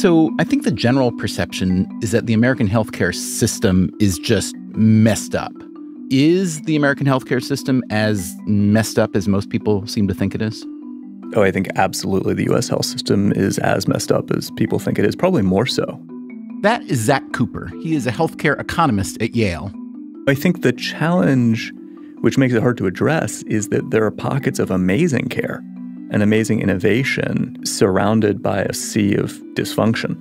So I think the general perception is that the American healthcare system is just messed up. Is the American healthcare system as messed up as most people seem to think it is? Oh, I think absolutely the US health system is as messed up as people think it is, probably more so. That is Zach Cooper. He is a healthcare economist at Yale. I think the challenge, which makes it hard to address, is that there are pockets of amazing care and amazing innovation surrounded by a sea of dysfunction.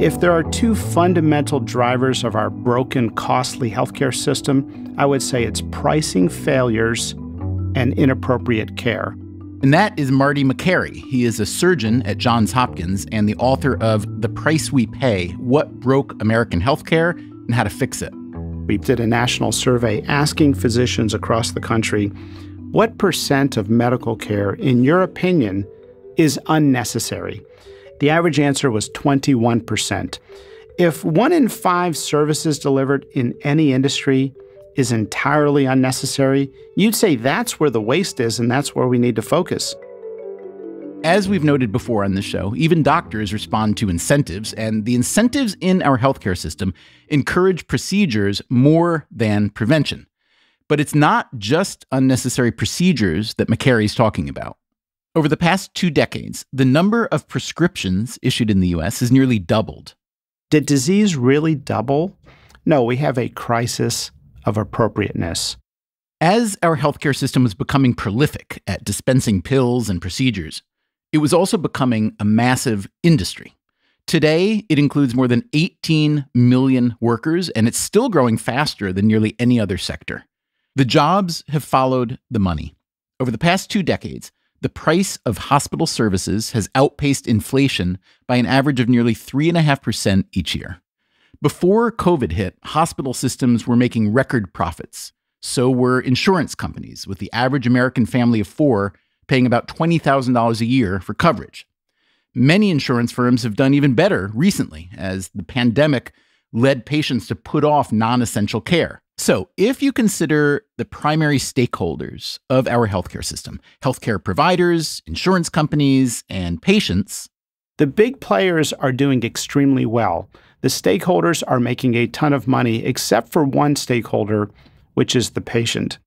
If there are two fundamental drivers of our broken, costly healthcare system, I would say it's pricing failures and inappropriate care. And that is Marty Makary. He is a surgeon at Johns Hopkins and the author of The Price We Pay What Broke American Healthcare and How to Fix It. We did a national survey asking physicians across the country what percent of medical care, in your opinion, is unnecessary? The average answer was 21%. If one in five services delivered in any industry is entirely unnecessary, you'd say that's where the waste is and that's where we need to focus. As we've noted before on this show, even doctors respond to incentives, and the incentives in our healthcare system encourage procedures more than prevention. But it's not just unnecessary procedures that Makary's talking about. Over the past two decades, the number of prescriptions issued in the US has nearly doubled. Did disease really double? No, we have a crisis of appropriateness. As our healthcare system was becoming prolific at dispensing pills and procedures, it was also becoming a massive industry. Today, it includes more than 18 million workers, and it's still growing faster than nearly any other sector. The jobs have followed the money. Over the past two decades, the price of hospital services has outpaced inflation by an average of nearly 3.5% each year. Before COVID hit, hospital systems were making record profits. So were insurance companies, with the average American family of four paying about $20,000 a year for coverage. Many insurance firms have done even better recently as the pandemic led patients to put off non essential care. So, if you consider the primary stakeholders of our healthcare system, healthcare providers, insurance companies, and patients, the big players are doing extremely well. The stakeholders are making a ton of money, except for one stakeholder, which is the patient.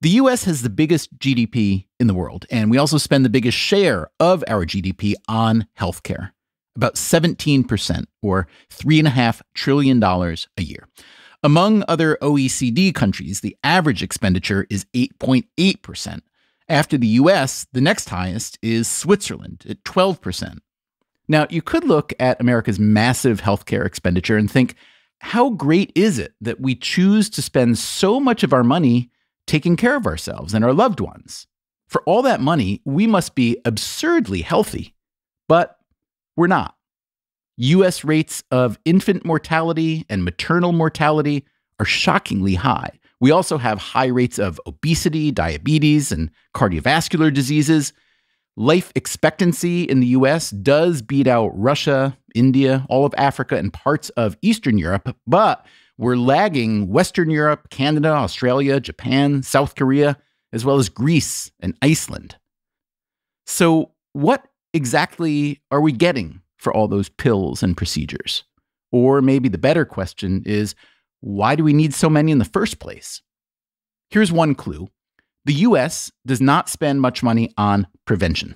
The US has the biggest GDP in the world, and we also spend the biggest share of our GDP on healthcare, about 17%, or $3.5 trillion a year. Among other OECD countries, the average expenditure is 8.8%. After the US, the next highest is Switzerland at 12%. Now, you could look at America's massive healthcare expenditure and think, how great is it that we choose to spend so much of our money taking care of ourselves and our loved ones? For all that money, we must be absurdly healthy. But we're not. US rates of infant mortality and maternal mortality are shockingly high. We also have high rates of obesity, diabetes, and cardiovascular diseases. Life expectancy in the US does beat out Russia, India, all of Africa, and parts of Eastern Europe, but we're lagging Western Europe, Canada, Australia, Japan, South Korea, as well as Greece and Iceland. So, what exactly are we getting for all those pills and procedures? Or maybe the better question is why do we need so many in the first place? Here's one clue the US does not spend much money on prevention.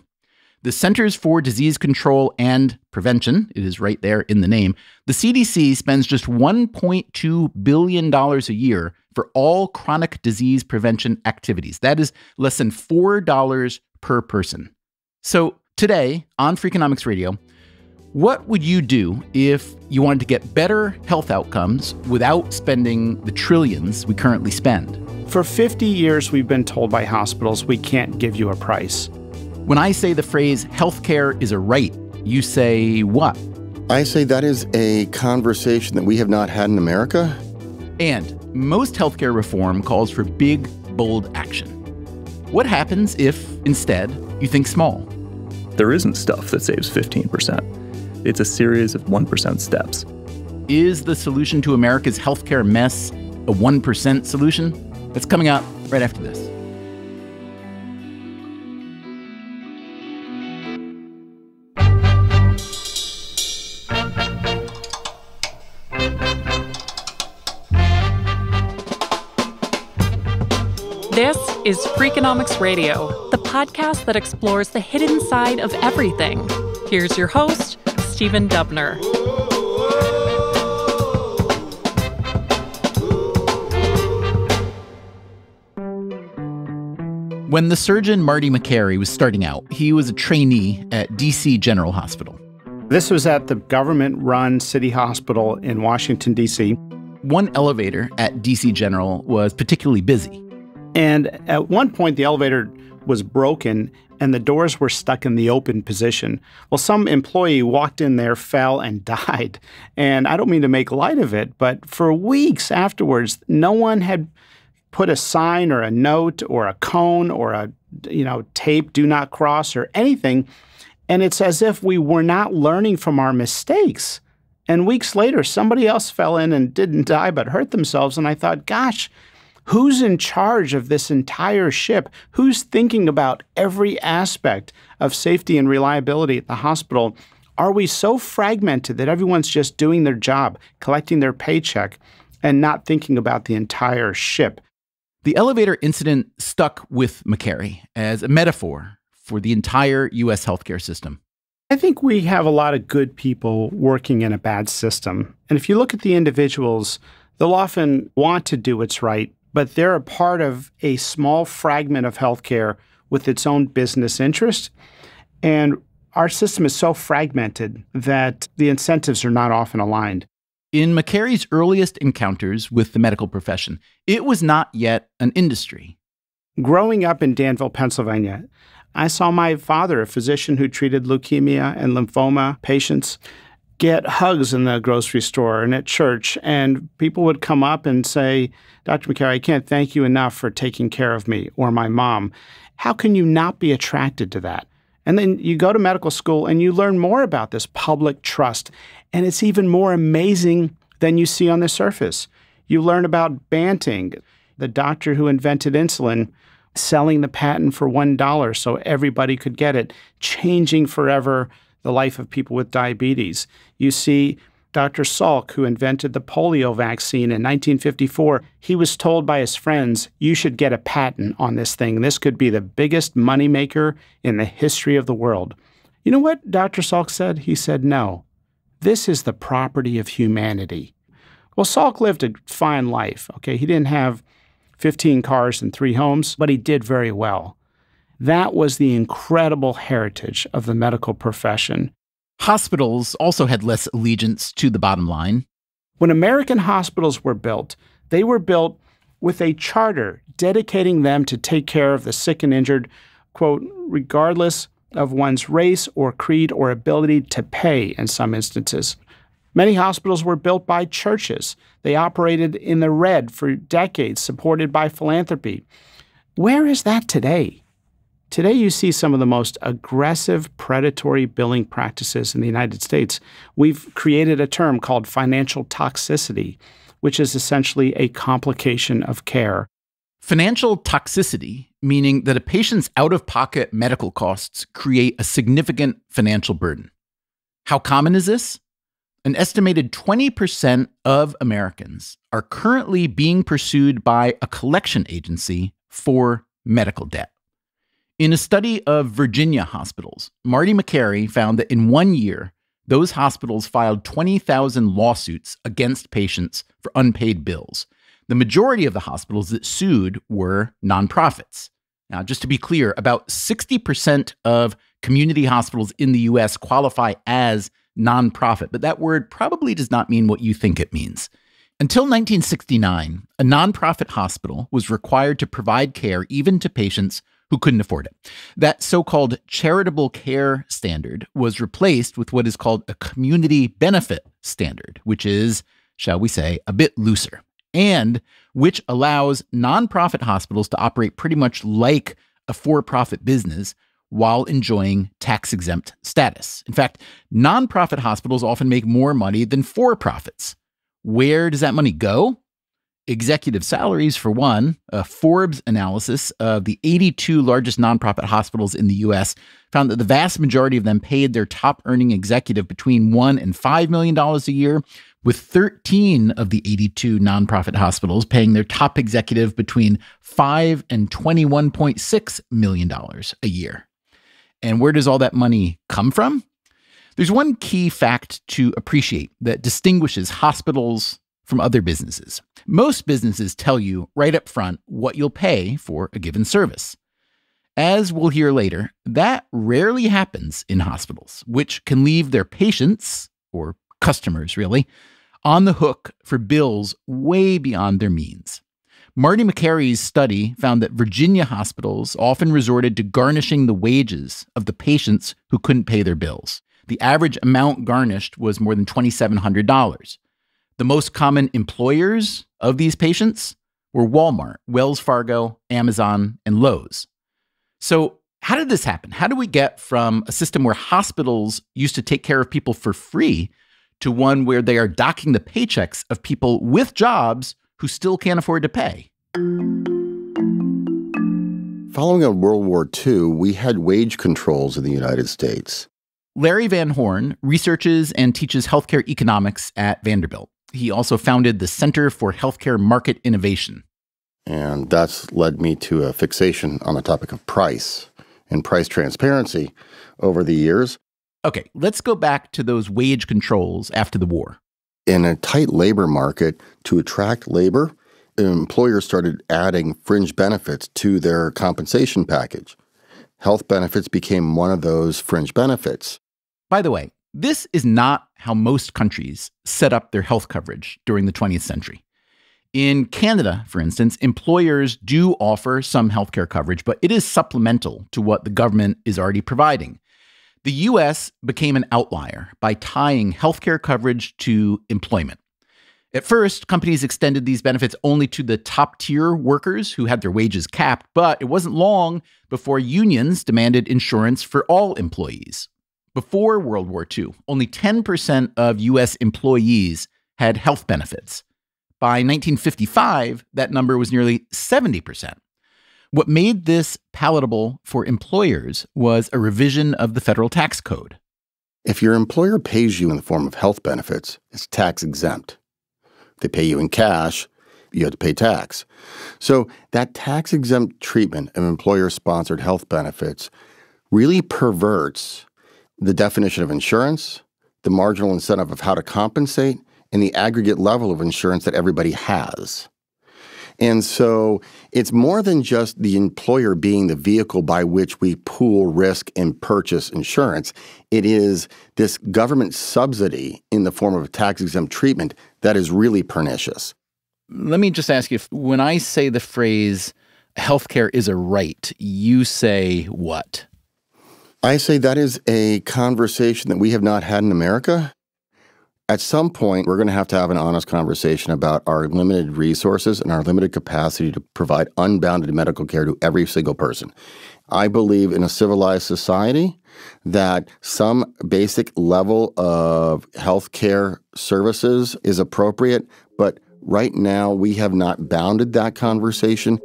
The Centers for Disease Control and Prevention, it is right there in the name, the CDC spends just $1.2 billion a year for all chronic disease prevention activities. That is less than $4 per person. So today on Freakonomics Radio, what would you do if you wanted to get better health outcomes without spending the trillions we currently spend? For 50 years, we've been told by hospitals we can't give you a price. When I say the phrase healthcare is a right, you say what? I say that is a conversation that we have not had in America. And most healthcare reform calls for big, bold action. What happens if, instead, you think small? There isn't stuff that saves 15%. It's a series of 1% steps. Is the solution to America's healthcare mess a 1% solution? That's coming up right after this. This is Freakonomics Radio, the podcast that explores the hidden side of everything. Here's your host, Stephen Dubner. When the surgeon Marty Makary was starting out, he was a trainee at DC General Hospital. This was at the government run city hospital in Washington, D.C. One elevator at DC General was particularly busy. And at one point, the elevator was broken and the doors were stuck in the open position. Well, some employee walked in there, fell, and died. And I don't mean to make light of it, but for weeks afterwards, no one had put a sign or a note or a cone or a you know tape do not cross or anything and it's as if we were not learning from our mistakes and weeks later somebody else fell in and didn't die but hurt themselves and i thought gosh who's in charge of this entire ship who's thinking about every aspect of safety and reliability at the hospital are we so fragmented that everyone's just doing their job collecting their paycheck and not thinking about the entire ship the elevator incident stuck with Makary as a metaphor for the entire U.S. healthcare system. I think we have a lot of good people working in a bad system. And if you look at the individuals, they'll often want to do what's right, but they're a part of a small fragment of healthcare with its own business interest. And our system is so fragmented that the incentives are not often aligned. In Makary's earliest encounters with the medical profession, it was not yet an industry. Growing up in Danville, Pennsylvania, I saw my father, a physician who treated leukemia and lymphoma patients, get hugs in the grocery store and at church. And people would come up and say, Dr. Makary, I can't thank you enough for taking care of me or my mom. How can you not be attracted to that? And then you go to medical school and you learn more about this public trust. And it's even more amazing than you see on the surface. You learn about Banting, the doctor who invented insulin, selling the patent for $1 so everybody could get it, changing forever the life of people with diabetes. You see Dr. Salk, who invented the polio vaccine in 1954, he was told by his friends, You should get a patent on this thing. This could be the biggest moneymaker in the history of the world. You know what Dr. Salk said? He said, No, this is the property of humanity. Well, Salk lived a fine life. Okay, he didn't have 15 cars and three homes, but he did very well. That was the incredible heritage of the medical profession. Hospitals also had less allegiance to the bottom line. When American hospitals were built, they were built with a charter dedicating them to take care of the sick and injured, quote, regardless of one's race or creed or ability to pay in some instances. Many hospitals were built by churches. They operated in the red for decades, supported by philanthropy. Where is that today? Today, you see some of the most aggressive predatory billing practices in the United States. We've created a term called financial toxicity, which is essentially a complication of care. Financial toxicity, meaning that a patient's out of pocket medical costs create a significant financial burden. How common is this? An estimated 20% of Americans are currently being pursued by a collection agency for medical debt. In a study of Virginia hospitals, Marty Makary found that in one year, those hospitals filed 20,000 lawsuits against patients for unpaid bills. The majority of the hospitals that sued were nonprofits. Now, just to be clear, about 60% of community hospitals in the US qualify as nonprofit, but that word probably does not mean what you think it means. Until 1969, a nonprofit hospital was required to provide care even to patients who couldn't afford it. That so called charitable care standard was replaced with what is called a community benefit standard, which is, shall we say, a bit looser, and which allows nonprofit hospitals to operate pretty much like a for profit business while enjoying tax exempt status. In fact, nonprofit hospitals often make more money than for profits. Where does that money go? Executive salaries, for one. A Forbes analysis of the 82 largest nonprofit hospitals in the US found that the vast majority of them paid their top earning executive between one and five million dollars a year, with 13 of the 82 nonprofit hospitals paying their top executive between 5 and 21.6 million dollars a year. And where does all that money come from? There's one key fact to appreciate that distinguishes hospitals from other businesses. Most businesses tell you right up front what you'll pay for a given service. As we'll hear later, that rarely happens in hospitals, which can leave their patients, or customers really, on the hook for bills way beyond their means. Marty Makary's study found that Virginia hospitals often resorted to garnishing the wages of the patients who couldn't pay their bills. The average amount garnished was more than $2,700. The most common employers of these patients were Walmart, Wells Fargo, Amazon, and Lowe's. So, how did this happen? How do we get from a system where hospitals used to take care of people for free to one where they are docking the paychecks of people with jobs who still can't afford to pay? Following on World War II, we had wage controls in the United States. Larry Van Horn researches and teaches healthcare economics at Vanderbilt. He also founded the Center for Healthcare Market Innovation. And that's led me to a fixation on the topic of price and price transparency over the years. Okay, let's go back to those wage controls after the war. In a tight labor market, to attract labor, employers started adding fringe benefits to their compensation package. Health benefits became one of those fringe benefits. By the way, this is not how most countries set up their health coverage during the 20th century. In Canada, for instance, employers do offer some healthcare coverage, but it is supplemental to what the government is already providing. The US became an outlier by tying healthcare coverage to employment. At first, companies extended these benefits only to the top tier workers who had their wages capped, but it wasn't long before unions demanded insurance for all employees. Before World War II, only 10% of US employees had health benefits. By 1955, that number was nearly 70%. What made this palatable for employers was a revision of the federal tax code. If your employer pays you in the form of health benefits, it's tax exempt. If They pay you in cash, you have to pay tax. So that tax exempt treatment of employer sponsored health benefits really perverts the definition of insurance, the marginal incentive of how to compensate, and the aggregate level of insurance that everybody has. And so it's more than just the employer being the vehicle by which we pool risk and purchase insurance. It is this government subsidy in the form of tax exempt treatment that is really pernicious. Let me just ask you if, when I say the phrase healthcare is a right, you say what? I say that is a conversation that we have not had in America. At some point, we're going to have to have an honest conversation about our limited resources and our limited capacity to provide unbounded medical care to every single person. I believe in a civilized society that some basic level of healthcare services is appropriate, but right now we have not bounded that conversation.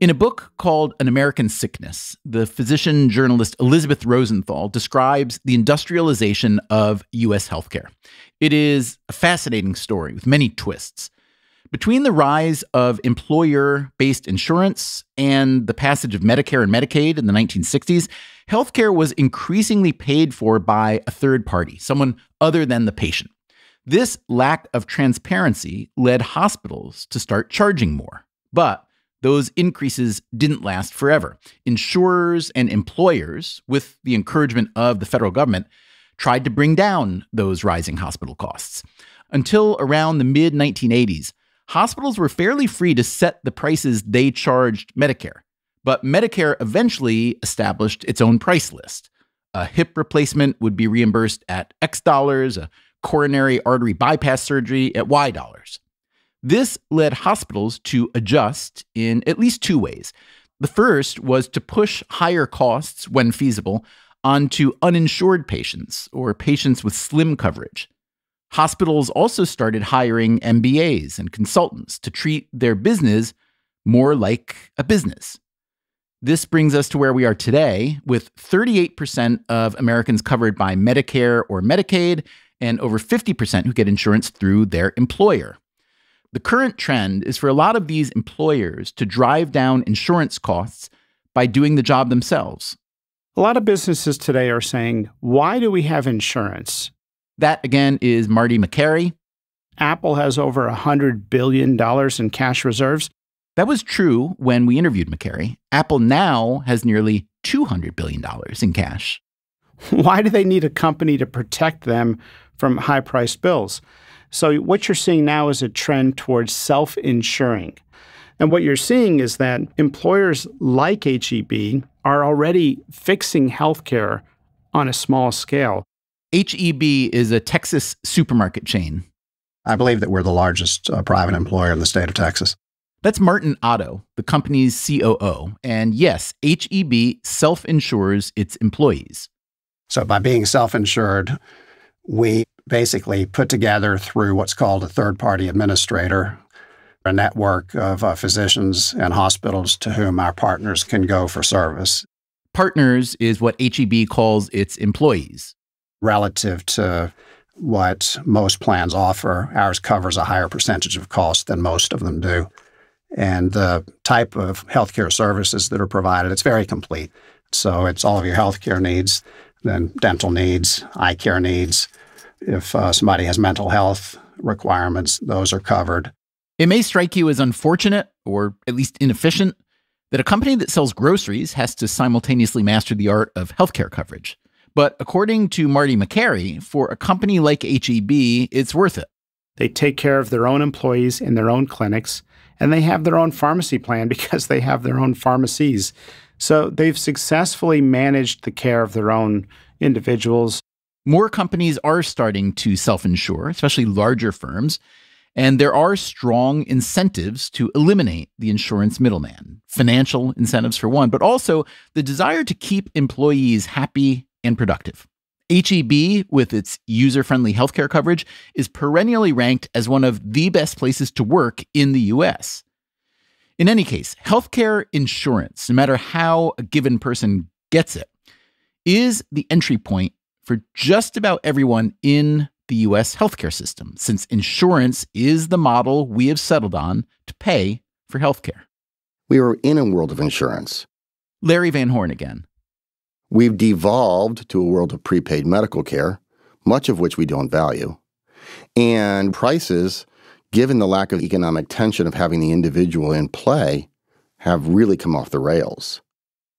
In a book called An American Sickness, the physician journalist Elizabeth Rosenthal describes the industrialization of U.S. healthcare. It is a fascinating story with many twists. Between the rise of employer based insurance and the passage of Medicare and Medicaid in the 1960s, healthcare was increasingly paid for by a third party, someone other than the patient. This lack of transparency led hospitals to start charging more. But those increases didn't last forever. Insurers and employers, with the encouragement of the federal government, tried to bring down those rising hospital costs. Until around the mid 1980s, hospitals were fairly free to set the prices they charged Medicare. But Medicare eventually established its own price list. A hip replacement would be reimbursed at X dollars, a coronary artery bypass surgery at Y dollars. This led hospitals to adjust in at least two ways. The first was to push higher costs, when feasible, onto uninsured patients or patients with slim coverage. Hospitals also started hiring MBAs and consultants to treat their business more like a business. This brings us to where we are today, with 38% of Americans covered by Medicare or Medicaid and over 50% who get insurance through their employer. The current trend is for a lot of these employers to drive down insurance costs by doing the job themselves. A lot of businesses today are saying, why do we have insurance? That, again, is Marty Makary. Apple has over $100 billion in cash reserves. That was true when we interviewed Makary. Apple now has nearly $200 billion in cash. Why do they need a company to protect them from high priced bills? So, what you're seeing now is a trend towards self insuring. And what you're seeing is that employers like HEB are already fixing healthcare on a small scale. HEB is a Texas supermarket chain. I believe that we're the largest uh, private employer in the state of Texas. That's Martin Otto, the company's COO. And yes, HEB self insures its employees. So, by being self insured, we basically put together through what's called a third party administrator a network of uh, physicians and hospitals to whom our partners can go for service. Partners is what HEB calls its employees. Relative to what most plans offer, ours covers a higher percentage of cost than most of them do. And the type of healthcare services that are provided, it's very complete. So it's all of your healthcare needs, then dental needs, eye care needs. If uh, somebody has mental health requirements, those are covered. It may strike you as unfortunate, or at least inefficient, that a company that sells groceries has to simultaneously master the art of healthcare coverage. But according to Marty Makary, for a company like HEB, it's worth it. They take care of their own employees in their own clinics, and they have their own pharmacy plan because they have their own pharmacies. So they've successfully managed the care of their own individuals. More companies are starting to self insure, especially larger firms. And there are strong incentives to eliminate the insurance middleman, financial incentives for one, but also the desire to keep employees happy and productive. HEB, with its user friendly healthcare coverage, is perennially ranked as one of the best places to work in the US. In any case, healthcare insurance, no matter how a given person gets it, is the entry point for just about everyone in the US healthcare system, since insurance is the model we have settled on to pay for healthcare. We are in a world of insurance. Larry Van Horn again. We've devolved to a world of prepaid medical care, much of which we don't value. And prices, given the lack of economic tension of having the individual in play, have really come off the rails.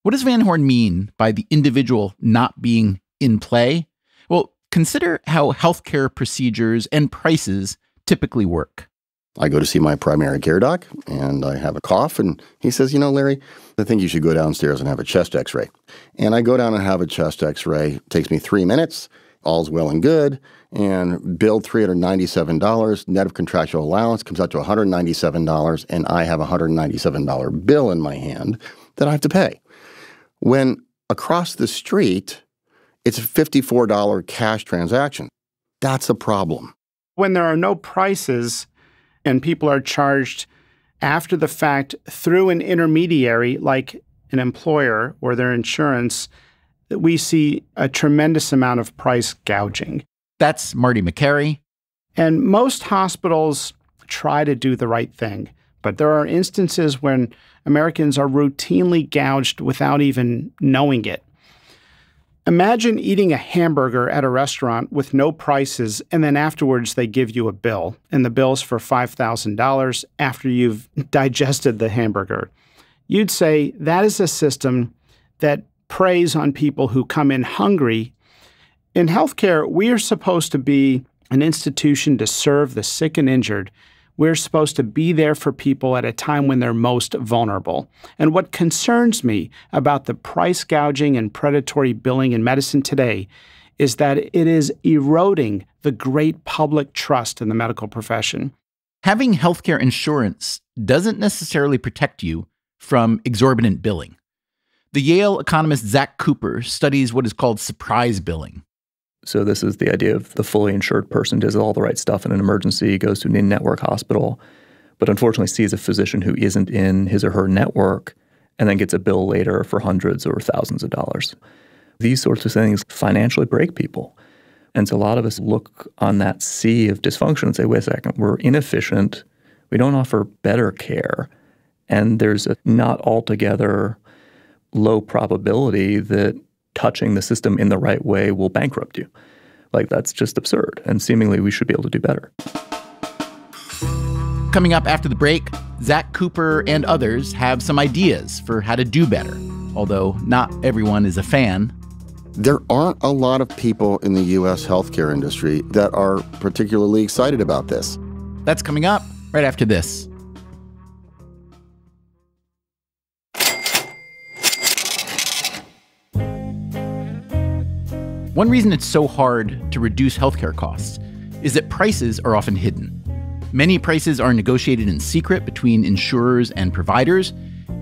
What does Van Horn mean by the individual not being in play? Well, consider how healthcare procedures and prices typically work. I go to see my primary care doc and I have a cough, and he says, You know, Larry, I think you should go downstairs and have a chest x ray. And I go down and have a chest x ray. It takes me three minutes. All's well and good. And billed $397, net of contractual allowance comes out to $197, and I have a $197 bill in my hand that I have to pay. When across the street, it's a $54 cash transaction. That's a problem. When there are no prices and people are charged after the fact through an intermediary like an employer or their insurance, we see a tremendous amount of price gouging. That's Marty Makary. And most hospitals try to do the right thing, but there are instances when Americans are routinely gouged without even knowing it. Imagine eating a hamburger at a restaurant with no prices, and then afterwards they give you a bill, and the bill's for $5,000 after you've digested the hamburger. You'd say that is a system that preys on people who come in hungry. In healthcare, we are supposed to be an institution to serve the sick and injured we're supposed to be there for people at a time when they're most vulnerable. And what concerns me about the price gouging and predatory billing in medicine today is that it is eroding the great public trust in the medical profession. Having healthcare insurance doesn't necessarily protect you from exorbitant billing. The Yale economist Zach Cooper studies what is called surprise billing. So this is the idea of the fully insured person does all the right stuff in an emergency, goes to an in-network hospital, but unfortunately sees a physician who isn't in his or her network and then gets a bill later for hundreds or thousands of dollars. These sorts of things financially break people. And so a lot of us look on that sea of dysfunction and say, wait a second, we're inefficient. We don't offer better care. And there's a not altogether low probability that touching the system in the right way will bankrupt you. Like, that's just absurd. And seemingly, we should be able to do better. Coming up after the break, Zach Cooper and others have some ideas for how to do better, although not everyone is a fan. There aren't a lot of people in the U.S. healthcare industry that are particularly excited about this. That's coming up right after this. One reason it's so hard to reduce healthcare costs is that prices are often hidden. Many prices are negotiated in secret between insurers and providers.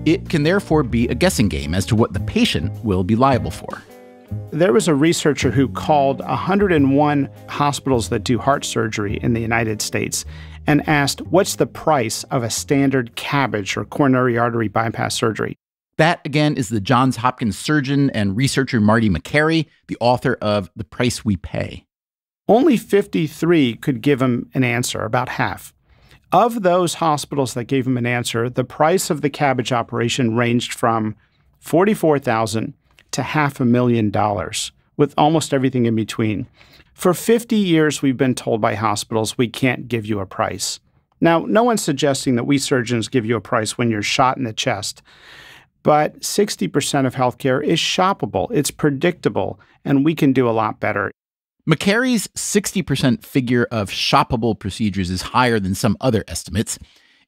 It can therefore be a guessing game as to what the patient will be liable for. There was a researcher who called 101 hospitals that do heart surgery in the United States and asked, What's the price of a standard CABG or coronary artery bypass surgery? That, again, is the Johns Hopkins surgeon and researcher Marty Makary, the author of The Price We Pay. Only 53 could give him an answer, about half. Of those hospitals that gave him an answer, the price of the CABG operation ranged from 44,000 to half a million dollars, with almost everything in between. For 50 years, we've been told by hospitals we can't give you a price. Now, no one's suggesting that we surgeons give you a price when you're shot in the chest but 60% of healthcare is shoppable, it's predictable, and we can do a lot better. Makary's 60% figure of shoppable procedures is higher than some other estimates.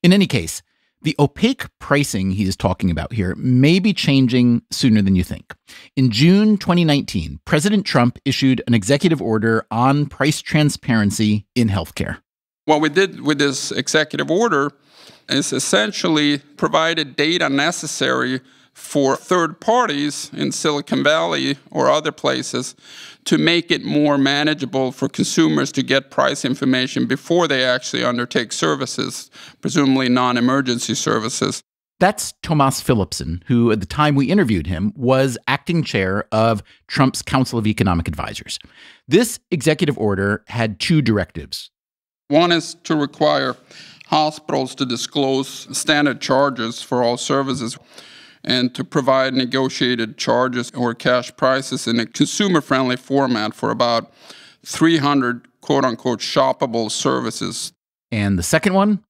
In any case, the opaque pricing he is talking about here may be changing sooner than you think. In June 2019, President Trump issued an executive order on price transparency in healthcare. What we did with this executive order is essentially provided data necessary for third parties in Silicon Valley or other places to make it more manageable for consumers to get price information before they actually undertake services, presumably non emergency services. That's Tomas Philipson, who at the time we interviewed him was acting chair of Trump's Council of Economic Advisors. This executive order had two directives. One is to require hospitals to disclose standard charges for all services and to provide negotiated charges or cash prices in a consumer friendly format for about 300 quote unquote shoppable services. And the second one?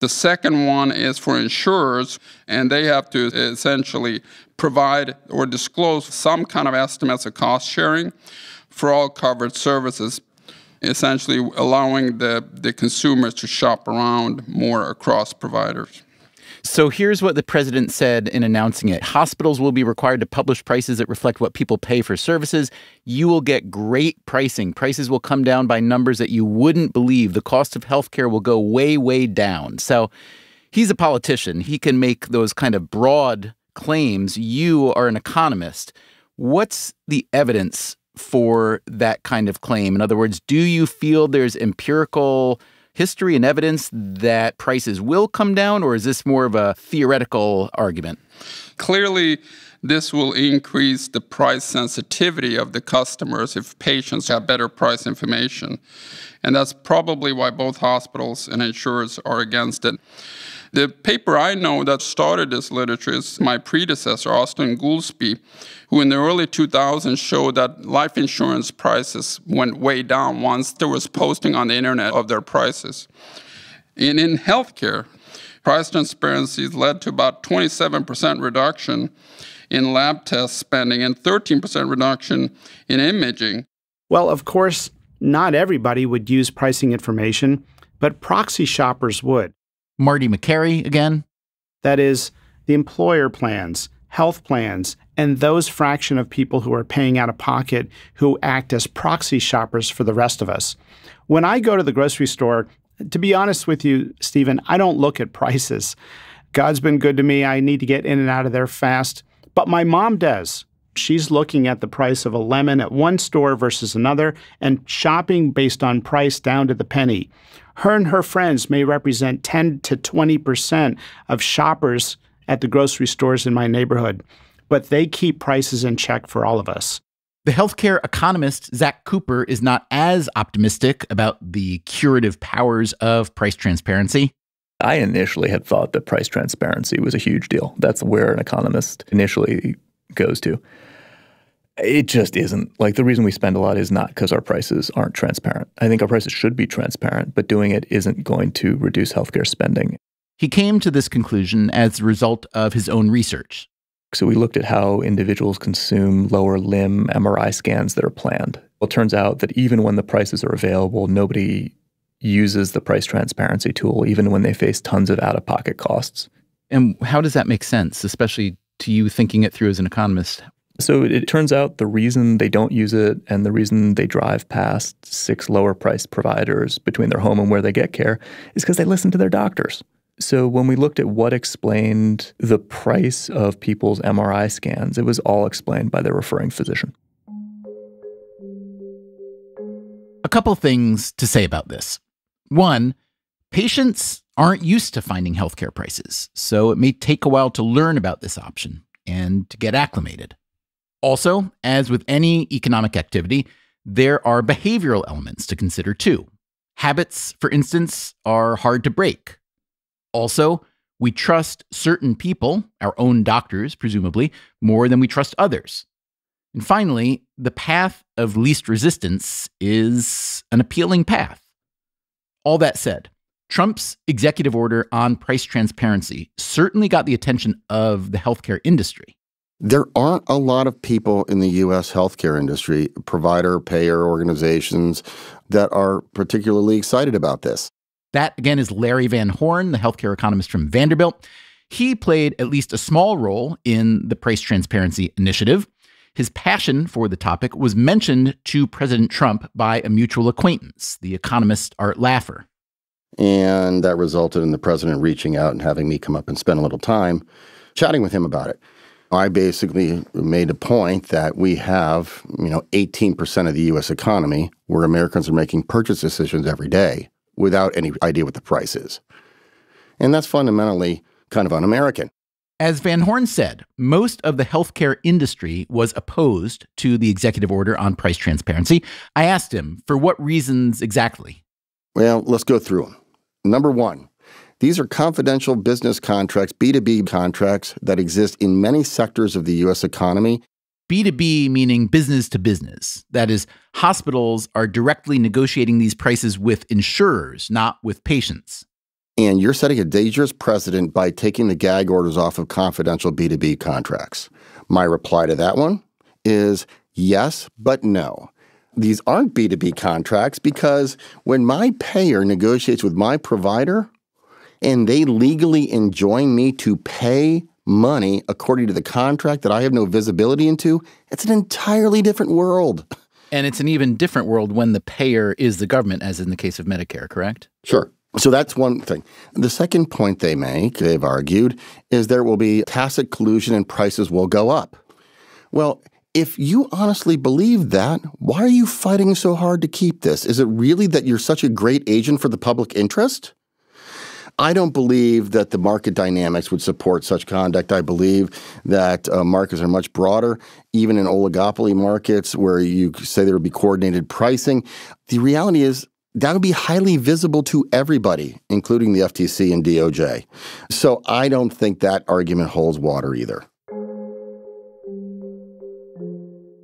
The second one is for insurers, and they have to essentially provide or disclose some kind of estimates of cost sharing for all covered services essentially allowing the, the consumers to shop around more across providers. So here's what the president said in announcing it Hospitals will be required to publish prices that reflect what people pay for services. You will get great pricing. Prices will come down by numbers that you wouldn't believe. The cost of healthcare will go way, way down. So he's a politician. He can make those kind of broad claims. You are an economist. What's the evidence for that kind of claim? In other words, do you feel there's empirical history and evidence that prices will come down, or is this more of a theoretical argument? Clearly, this will increase the price sensitivity of the customers if patients have better price information. And that's probably why both hospitals and insurers are against it. The paper I know that started this literature is my predecessor, Austin Goolsbee, who in the early 2000s showed that life insurance prices went way down once there was posting on the internet of their prices. And in healthcare, price transparency led to about 27% reduction in lab test spending and 13% reduction in imaging. Well, of course, not everybody would use pricing information, but proxy shoppers would. Marty Makary again. That is, the employer plans, health plans, and those fraction of people who are paying out of pocket who act as proxy shoppers for the rest of us. When I go to the grocery store, to be honest with you, Stephen, I don't look at prices. God's been good to me. I need to get in and out of there fast. But my mom does. She's looking at the price of a lemon at one store versus another and shopping based on price down to the penny. Her and her friends may represent 10 to 20% of shoppers at the grocery stores in my neighborhood, but they keep prices in check for all of us. The healthcare economist Zach Cooper is not as optimistic about the curative powers of price transparency. I initially had thought that price transparency was a huge deal. That's where an economist initially goes to. It just isn't. Like the reason we spend a lot is not because our prices aren't transparent. I think our prices should be transparent, but doing it isn't going to reduce healthcare spending. He came to this conclusion as a result of his own research. So we looked at how individuals consume lower limb MRI scans that are planned. Well, it turns out that even when the prices are available, nobody uses the price transparency tool, even when they face tons of out of pocket costs. And how does that make sense, especially to you thinking it through as an economist? So it turns out the reason they don't use it and the reason they drive past six lower priced providers between their home and where they get care is because they listen to their doctors. So when we looked at what explained the price of people's MRI scans, it was all explained by their referring physician. A couple things to say about this. One, patients aren't used to finding healthcare prices, so it may take a while to learn about this option and to get acclimated. Also, as with any economic activity, there are behavioral elements to consider too. Habits, for instance, are hard to break. Also, we trust certain people, our own doctors, presumably, more than we trust others. And finally, the path of least resistance is an appealing path. All that said, Trump's executive order on price transparency certainly got the attention of the healthcare industry. There aren't a lot of people in the U.S. healthcare industry, provider, payer organizations, that are particularly excited about this. That, again, is Larry Van Horn, the healthcare economist from Vanderbilt. He played at least a small role in the price transparency initiative. His passion for the topic was mentioned to President Trump by a mutual acquaintance, the economist Art Laffer. And that resulted in the president reaching out and having me come up and spend a little time chatting with him about it. I basically made a point that we have, you know, 18% of the US economy where Americans are making purchase decisions every day without any idea what the price is. And that's fundamentally kind of un American. As Van Horn said, most of the healthcare industry was opposed to the executive order on price transparency. I asked him for what reasons exactly. Well, let's go through them. Number one, these are confidential business contracts, B2B contracts that exist in many sectors of the U.S. economy. B2B meaning business to business. That is, hospitals are directly negotiating these prices with insurers, not with patients. And you're setting a dangerous precedent by taking the gag orders off of confidential B2B contracts. My reply to that one is yes, but no. These aren't B2B contracts because when my payer negotiates with my provider and they legally enjoin me to pay money according to the contract that I have no visibility into, it's an entirely different world. And it's an even different world when the payer is the government, as in the case of Medicare, correct? Sure. So that's one thing. The second point they make, they've argued, is there will be tacit collusion and prices will go up. Well, if you honestly believe that, why are you fighting so hard to keep this? Is it really that you're such a great agent for the public interest? I don't believe that the market dynamics would support such conduct. I believe that uh, markets are much broader, even in oligopoly markets where you say there would be coordinated pricing. The reality is that would be highly visible to everybody, including the FTC and DOJ. So I don't think that argument holds water either.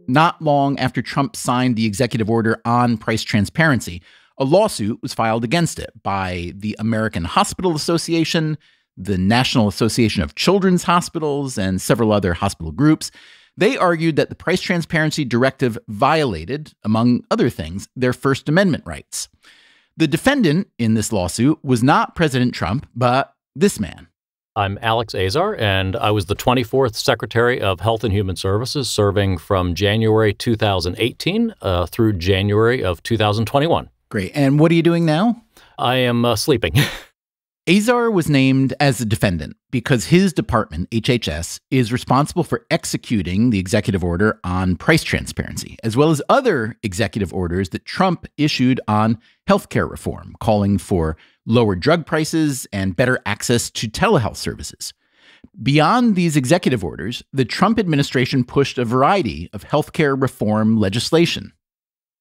Not long after Trump signed the executive order on price transparency, a lawsuit was filed against it by the American Hospital Association, the National Association of Children's Hospitals, and several other hospital groups. They argued that the price transparency directive violated, among other things, their First Amendment rights. The defendant in this lawsuit was not President Trump, but this man. I'm Alex Azar, and I was the 24th Secretary of Health and Human Services, serving from January 2018 uh, through January of 2021. Great. And what are you doing now? I am uh, sleeping. Azar was named as the defendant because his department, HHS, is responsible for executing the executive order on price transparency, as well as other executive orders that Trump issued on healthcare reform, calling for lower drug prices and better access to telehealth services. Beyond these executive orders, the Trump administration pushed a variety of healthcare reform legislation.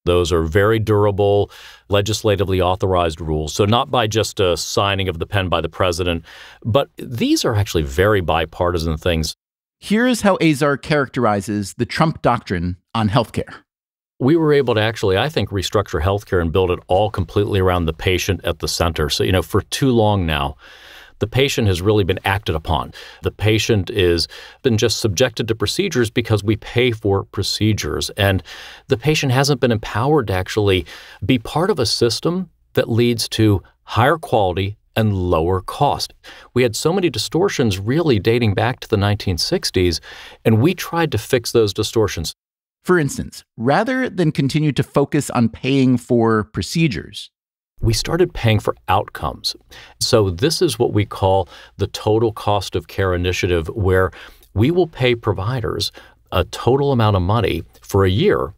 Those are very durable, legislatively authorized rules. So, not by just a signing of the pen by the president, but these are actually very bipartisan things. Here's how Azar characterizes the Trump doctrine on healthcare. We were able to actually, I think, restructure healthcare and build it all completely around the patient at the center. So, you know, for too long now, the patient has really been acted upon. The patient is been just subjected to procedures because we pay for procedures. And the patient hasn't been empowered to actually be part of a system that leads to higher quality and lower cost. We had so many distortions really dating back to the 1960s, and we tried to fix those distortions. For instance, rather than continue to focus on paying for procedures, we started paying for outcomes. So, this is what we call the total cost of care initiative, where we will pay providers a total amount of money for a year,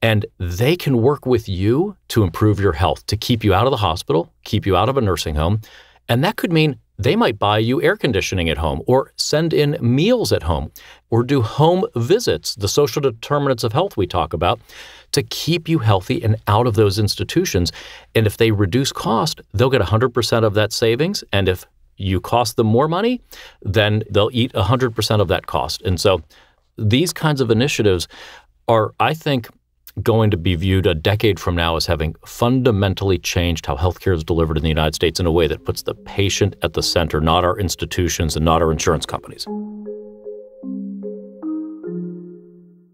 and they can work with you to improve your health, to keep you out of the hospital, keep you out of a nursing home. And that could mean they might buy you air conditioning at home or send in meals at home or do home visits, the social determinants of health we talk about to keep you healthy and out of those institutions. And if they reduce cost, they'll get 100% of that savings. And if you cost them more money, then they'll eat 100% of that cost. And so these kinds of initiatives are, I think, going to be viewed a decade from now as having fundamentally changed how healthcare is delivered in the United States in a way that puts the patient at the center, not our institutions and not our insurance companies.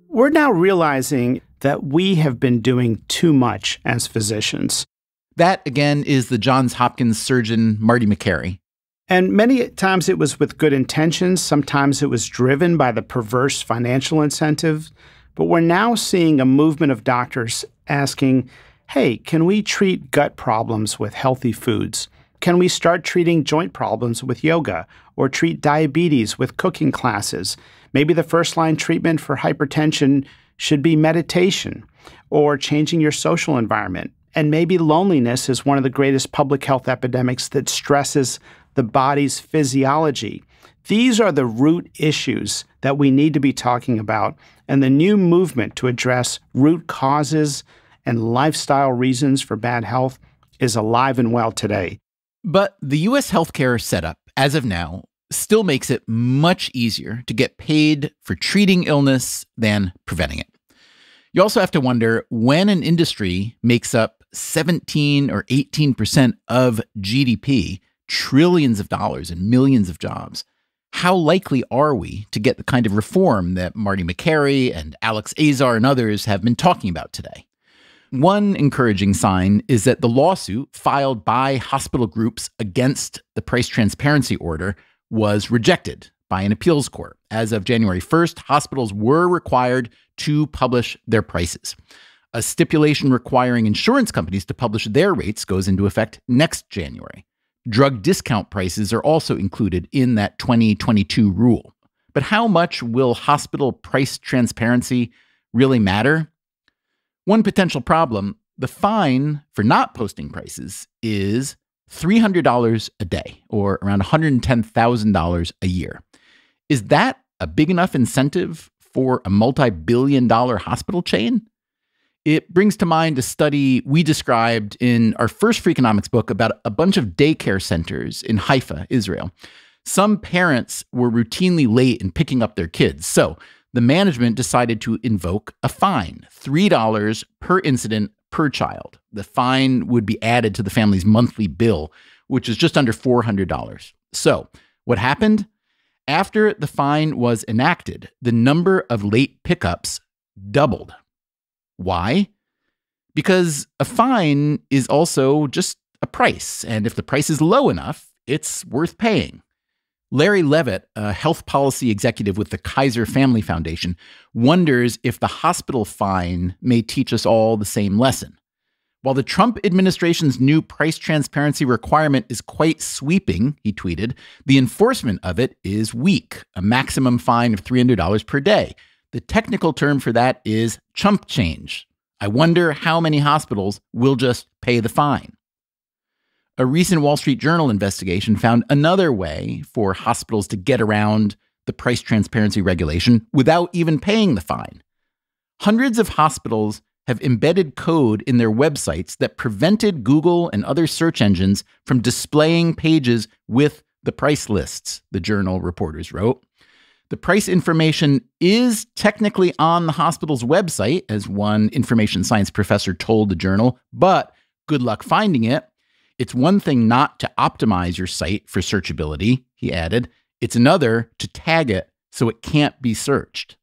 We're now realizing that we have been doing too much as physicians. That, again, is the Johns Hopkins surgeon Marty Makary. And many times it was with good intentions. Sometimes it was driven by the perverse financial incentive. But we're now seeing a movement of doctors asking, hey, can we treat gut problems with healthy foods? Can we start treating joint problems with yoga or treat diabetes with cooking classes? Maybe the first line treatment for hypertension should be meditation or changing your social environment. And maybe loneliness is one of the greatest public health epidemics that stresses the body's physiology. These are the root issues that we need to be talking about. And the new movement to address root causes and lifestyle reasons for bad health is alive and well today. But the U.S. healthcare setup, as of now, still makes it much easier to get paid for treating illness than preventing it. You also have to wonder when an industry makes up 17 or 18% of GDP, trillions of dollars and millions of jobs, how likely are we to get the kind of reform that Marty Makary and Alex Azar and others have been talking about today? One encouraging sign is that the lawsuit filed by hospital groups against the price transparency order was rejected by an appeals court. As of January 1st, hospitals were required to publish their prices. A stipulation requiring insurance companies to publish their rates goes into effect next January. Drug discount prices are also included in that 2022 rule. But how much will hospital price transparency really matter? One potential problem the fine for not posting prices is $300 a day, or around $110,000 a year. Is that a big enough incentive for a multi billion dollar hospital chain? It brings to mind a study we described in our first Freakonomics book about a bunch of daycare centers in Haifa, Israel. Some parents were routinely late in picking up their kids, so the management decided to invoke a fine $3 per incident per child. The fine would be added to the family's monthly bill, which is just under $400. So, what happened? After the fine was enacted, the number of late pickups doubled. Why? Because a fine is also just a price, and if the price is low enough, it's worth paying. Larry Levitt, a health policy executive with the Kaiser Family Foundation, wonders if the hospital fine may teach us all the same lesson. While the Trump administration's new price transparency requirement is quite sweeping, he tweeted, the enforcement of it is weak, a maximum fine of $300 per day. The technical term for that is chump change. I wonder how many hospitals will just pay the fine. a recent Wall Street Journal investigation found another way for hospitals to get around the price transparency regulation without even paying the fine. Hundreds of hospitals have embedded code in their websites that prevented Google and other search engines from displaying pages with the price lists, the journal reporters wrote. The price information is technically on the hospital's website, as one information science professor told the journal, but good luck finding it. It's one thing not to optimize your site for searchability, he added. It's another to tag it so it can't be searched.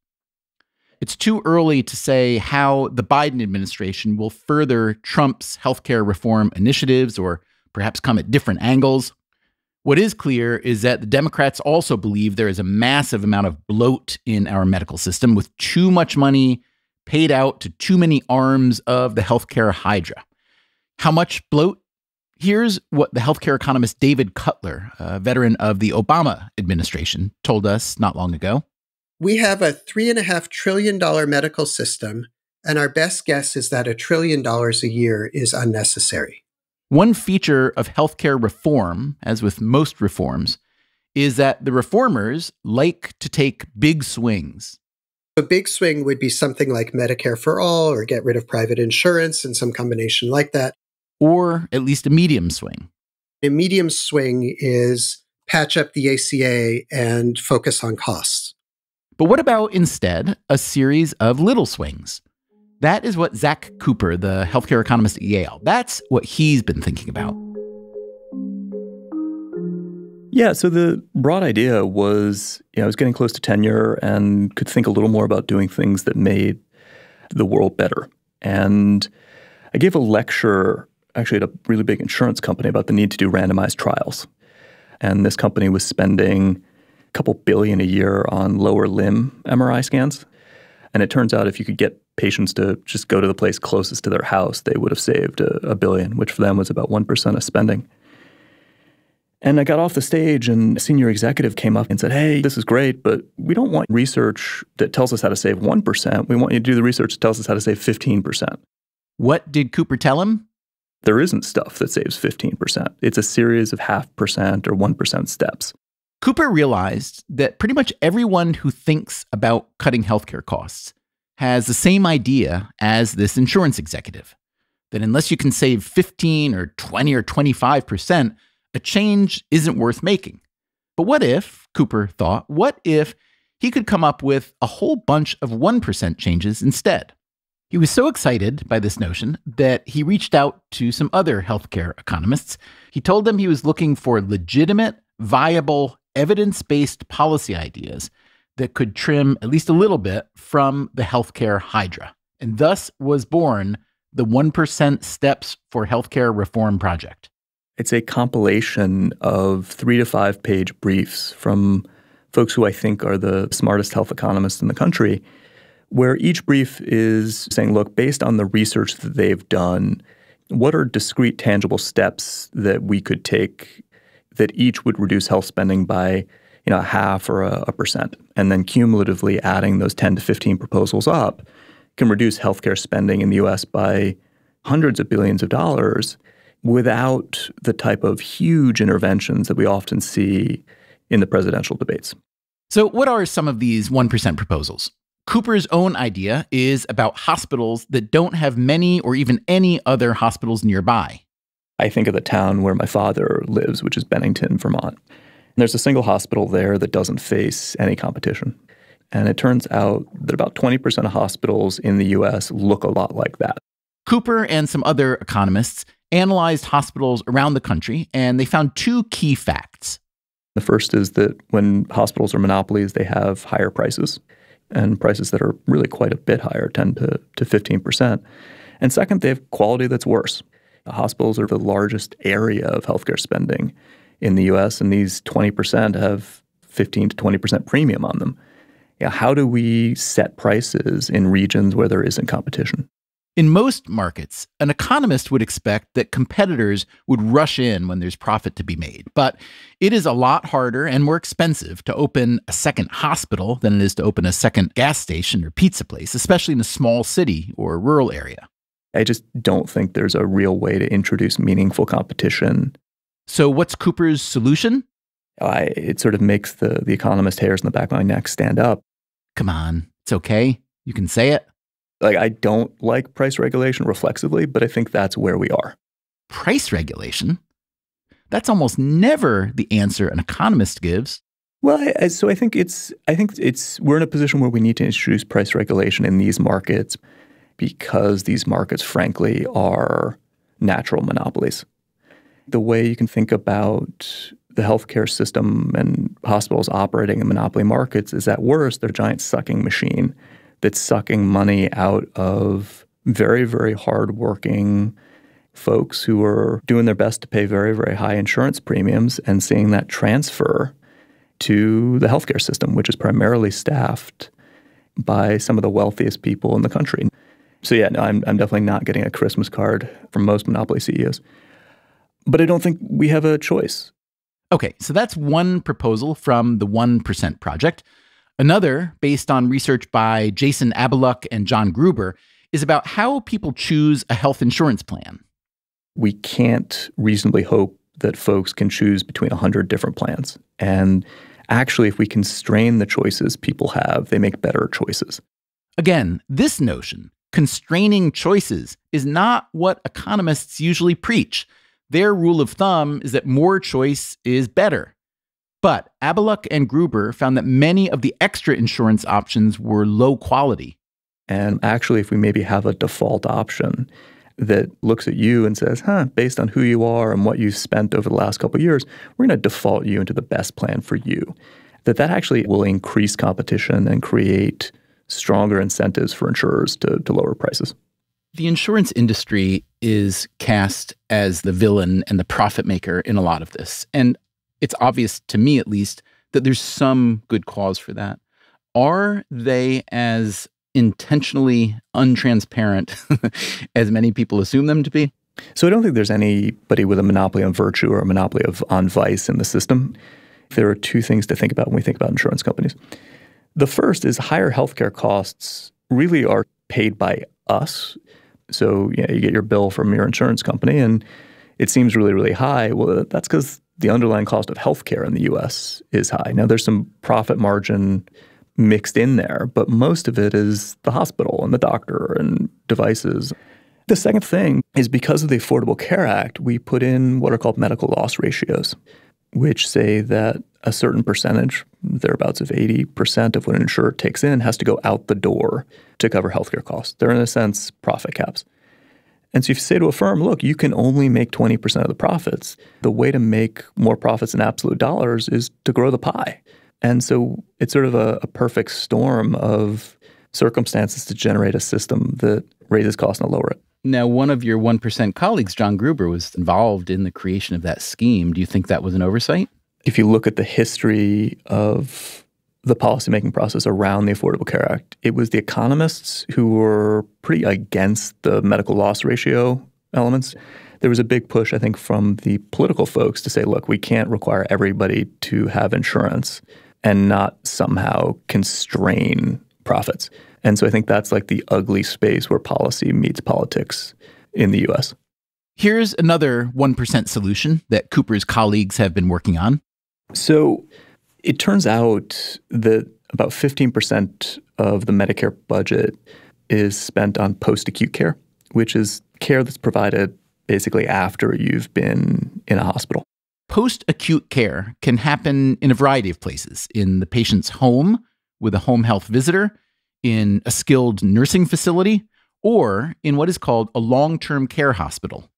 It's too early to say how the Biden administration will further Trump's healthcare reform initiatives or perhaps come at different angles. What is clear is that the Democrats also believe there is a massive amount of bloat in our medical system with too much money paid out to too many arms of the healthcare hydra. How much bloat? Here's what the healthcare economist David Cutler, a veteran of the Obama administration, told us not long ago. We have a $3.5 trillion medical system, and our best guess is that a trillion dollars a year is unnecessary. One feature of healthcare reform, as with most reforms, is that the reformers like to take big swings. A big swing would be something like Medicare for all or get rid of private insurance and some combination like that. Or at least a medium swing. A medium swing is patch up the ACA and focus on costs. But what about instead a series of little swings? That is what Zack Cooper, the healthcare economist at Yale, that's what he's been thinking about. Yeah, so the broad idea was, you know, I was getting close to tenure and could think a little more about doing things that made the world better. And I gave a lecture actually at a really big insurance company about the need to do randomized trials. And this company was spending a couple billion a year on lower limb MRI scans. And it turns out if you could get patients to just go to the place closest to their house, they would have saved a, a billion, which for them was about 1% of spending. And I got off the stage, and a senior executive came up and said, Hey, this is great, but we don't want research that tells us how to save 1%. We want you to do the research that tells us how to save 15%. What did Cooper tell him? There isn't stuff that saves 15%. It's a series of half percent or 1% steps. Cooper realized that pretty much everyone who thinks about cutting healthcare costs has the same idea as this insurance executive that unless you can save 15 or 20 or 25%, a change isn't worth making. But what if, Cooper thought, what if he could come up with a whole bunch of 1% changes instead? He was so excited by this notion that he reached out to some other healthcare economists. He told them he was looking for legitimate, viable, evidence based policy ideas that could trim at least a little bit from the healthcare hydra. And thus was born the 1% Steps for Healthcare Reform Project. It's a compilation of three to five page briefs from folks who I think are the smartest health economists in the country, where each brief is saying, look, based on the research that they've done, what are discrete, tangible steps that we could take that each would reduce health spending by you know, a half or a, a percent. And then cumulatively adding those 10 to 15 proposals up can reduce healthcare spending in the US by hundreds of billions of dollars without the type of huge interventions that we often see in the presidential debates. So, what are some of these 1% proposals? Cooper's own idea is about hospitals that don't have many or even any other hospitals nearby. I think of the town where my father lives, which is Bennington, Vermont. And There's a single hospital there that doesn't face any competition. And it turns out that about 20% of hospitals in the US look a lot like that. Cooper and some other economists analyzed hospitals around the country and they found two key facts. The first is that when hospitals are monopolies, they have higher prices and prices that are really quite a bit higher, 10 to, to 15%. And second, they have quality that's worse. Hospitals are the largest area of healthcare spending in the US, and these 20% have 15 to 20% premium on them. How do we set prices in regions where there isn't competition? In most markets, an economist would expect that competitors would rush in when there's profit to be made. But it is a lot harder and more expensive to open a second hospital than it is to open a second gas station or pizza place, especially in a small city or rural area. I just don't think there's a real way to introduce meaningful competition So, what's Cooper's solution? I, it sort of makes the, the economist hairs in the back of my neck stand up. Come on, it's okay. You can say it. Like, I don't like price regulation reflexively, but I think that's where we are. Price regulation? That's almost never the answer an economist gives. Well, I, so I think it's I think it's we're in a position where we need to introduce price regulation in these markets because these markets, frankly, are natural monopolies. The way you can think about the healthcare system and hospitals operating in monopoly markets is at worst they're a giant sucking machine that's sucking money out of very, very hardworking folks who are doing their best to pay very, very high insurance premiums and seeing that transfer to the healthcare system, which is primarily staffed by some of the wealthiest people in the country. So yeah, no, I'm, I'm definitely not getting a Christmas card from most monopoly CEOs. But I don't think we have a choice. Okay, so that's one proposal from the 1% Project. Another, based on research by Jason Abaluck and John Gruber, is about how people choose a health insurance plan. We can't reasonably hope that folks can choose between 100 different plans. And actually, if we constrain the choices people have, they make better choices. Again, this notion, constraining choices, is not what economists usually preach. Their rule of thumb is that more choice is better. But Abaluck and Gruber found that many of the extra insurance options were low quality. And actually, if we maybe have a default option, that looks at you and says, huh, based on who you are and what you've spent over the last couple of years, we're going to default you into the best plan for you. That that actually will increase competition and create stronger incentives for insurers to, to lower prices. The insurance industry is cast as the villain and the profit maker in a lot of this. And it's obvious to me, at least, that there's some good cause for that. Are they as intentionally untransparent as many people assume them to be? So I don't think there's anybody with a monopoly on virtue or a monopoly of on vice in the system. There are two things to think about when we think about insurance companies. The first is higher healthcare costs really are paid by us. So you, know, you get your bill from your insurance company and it seems really, really high. Well, that's because the underlying cost of healthcare in the US is high. Now, there's some profit margin mixed in there, but most of it is the hospital and the doctor and devices. The second thing is because of the Affordable Care Act, we put in what are called medical loss ratios, which say that a certain percentage, thereabouts of 80% of what an insurer takes in, has to go out the door to cover healthcare costs. They're, in a sense, profit caps. And so if you say to a firm, look, you can only make 20% of the profits, the way to make more profits in absolute dollars is to grow the pie. And so it's sort of a, a perfect storm of circumstances to generate a system that raises costs and lower it. Now, one of your 1% colleagues, John Gruber, was involved in the creation of that scheme. Do you think that was an oversight? If you look at the history of the policymaking process around the Affordable Care Act, it was the economists who were pretty against the medical loss ratio elements there was a big push, I think, from the political folks to say, look, we can't require everybody to have insurance and not somehow constrain profits. And so I think that's like the ugly space where policy meets politics in the US. Here's another 1% solution that Cooper's colleagues have been working on. So it turns out that about 15% of the Medicare budget is spent on post acute care, which is care that's provided basically after you've been in a hospital. Post acute care can happen in a variety of places in the patient's home with a home health visitor, in a skilled nursing facility, or in what is called a long term care hospital.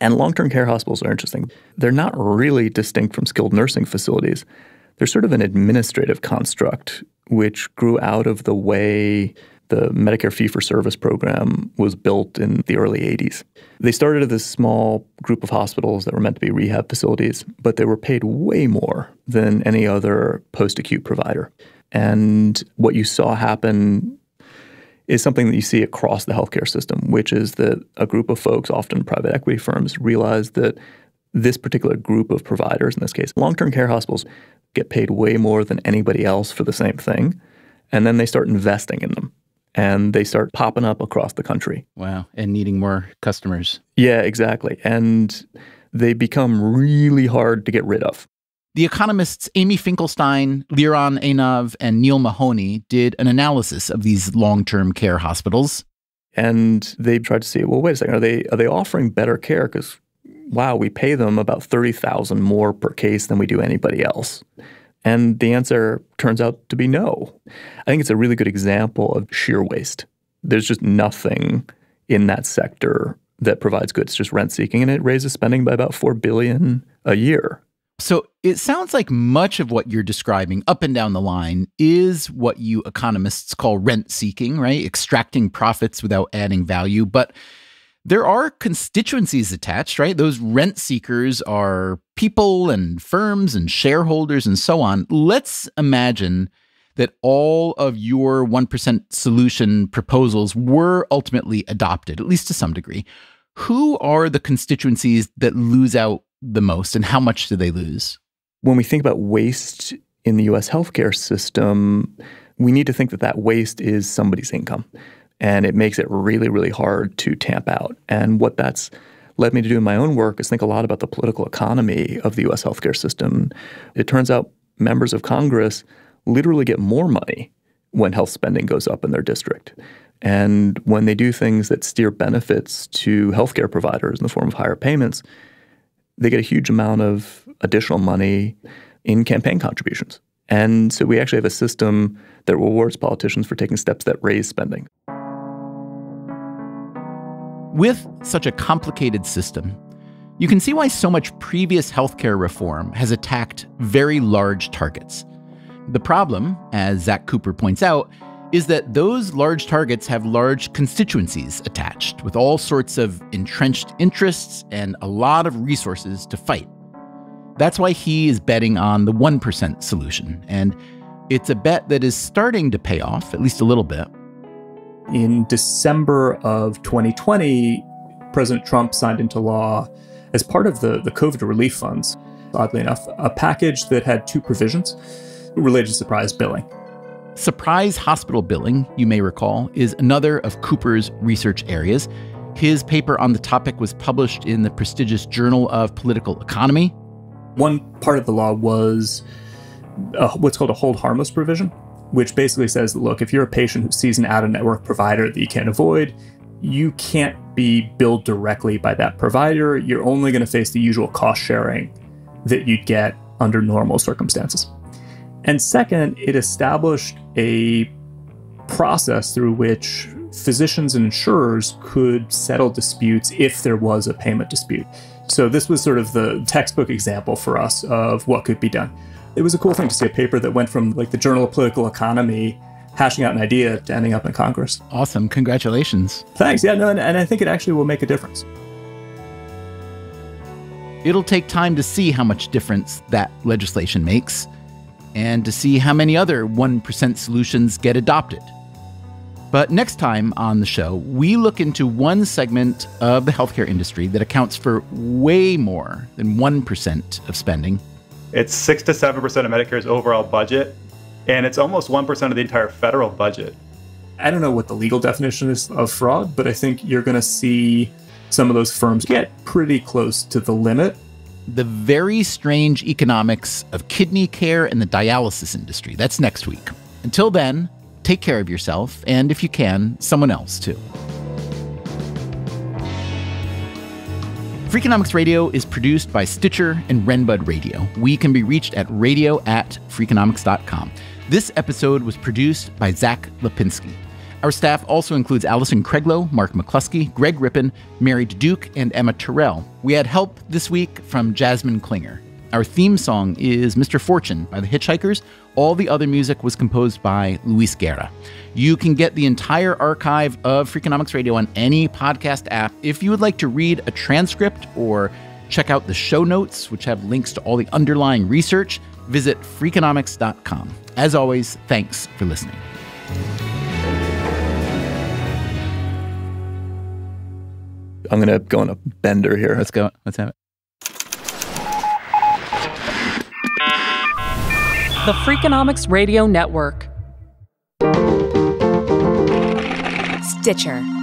And long term care hospitals are interesting. They're not really distinct from skilled nursing facilities. They're sort of an administrative construct which grew out of the way the Medicare fee for service program was built in the early 80s. They started as a small group of hospitals that were meant to be rehab facilities, but they were paid way more than any other post acute provider. And what you saw happen is something that you see across the healthcare system, which is that a group of folks, often private equity firms, realize that this particular group of providers, in this case, long term care hospitals, get paid way more than anybody else for the same thing. And then they start investing in them and they start popping up across the country. Wow. And needing more customers. Yeah, exactly. And they become really hard to get rid of. The economists Amy Finkelstein, Liran Einav, and Neil Mahoney did an analysis of these long-term care hospitals. And they tried to see, well, wait a second, are they are they offering better care? Because wow, we pay them about thirty thousand more per case than we do anybody else. And the answer turns out to be no. I think it's a really good example of sheer waste. There's just nothing in that sector that provides goods, just rent seeking, and it raises spending by about four billion a year. So it sounds like much of what you're describing up and down the line is what you economists call rent seeking, right? Extracting profits without adding value. But there are constituencies attached, right? Those rent seekers are people and firms and shareholders and so on. Let's imagine that all of your 1% solution proposals were ultimately adopted, at least to some degree. Who are the constituencies that lose out the most and how much do they lose? When we think about waste in the US healthcare system, we need to think that that waste is somebody's income. And it makes it really, really hard to tamp out. And what that's led me to do in my own work is think a lot about the political economy of the US healthcare system. It turns out members of Congress literally get more money when health spending goes up in their district. And when they do things that steer benefits to healthcare providers in the form of higher payments, they get a huge amount of additional money in campaign contributions. And so we actually have a system that rewards politicians for taking steps that raise spending. With such a complicated system, you can see why so much previous healthcare reform has attacked very large targets. The problem, as Zack Cooper points out, is that those large targets have large constituencies attached with all sorts of entrenched interests and a lot of resources to fight. That's why he is betting on the 1% solution, and it's a bet that is starting to pay off, at least a little bit. In December of 2020, President Trump signed into law, as part of the, the COVID relief funds, oddly enough, a package that had two provisions related to surprise billing. Surprise hospital billing, you may recall, is another of Cooper's research areas. His paper on the topic was published in the prestigious Journal of Political Economy. One part of the law was uh, what's called a hold harmless provision, which basically says look, if you're a patient who sees an out of network provider that you can't avoid, you can't be billed directly by that provider. You're only going to face the usual cost sharing that you'd get under normal circumstances. And second, it established a process through which physicians and insurers could settle disputes if there was a payment dispute. So this was sort of the textbook example for us of what could be done. It was a cool thing to see a paper that went from like the Journal of Political Economy hashing out an idea to ending up in Congress. Awesome. Congratulations. Thanks. Yeah, no, and, and I think it actually will make a difference. It'll take time to see how much difference that legislation makes and to see how many other 1% solutions get adopted. But next time on the show, we look into one segment of the healthcare industry that accounts for way more than 1% of spending. It's 6 to 7% of Medicare's overall budget, and it's almost 1% of the entire federal budget. I don't know what the legal definition is of fraud, but I think you're going to see some of those firms get pretty close to the limit the very strange economics of kidney care and the dialysis industry. That's next week. Until then, take care of yourself, and if you can, someone else too. Freakonomics Radio is produced by Stitcher and Renbud Radio. We can be reached at radio at freakonomics.com. This episode was produced by Zack Lapinski. Our staff also includes Allison Craiglow, Mark McClusky, Greg Rippin, Mary Duke, and Emma Terrell. We had help this week from Jasmine Klinger. Our theme song is Mr. Fortune by the Hitchhikers. All the other music was composed by Luis Guerra. You can get the entire archive of Freakonomics Radio on any podcast app. If you would like to read a transcript or check out the show notes, which have links to all the underlying research, visit freakonomics.com. As always, thanks for listening. I'm going to go on a bender here. Let's go. Let's have it. The Freakonomics Radio Network. Stitcher.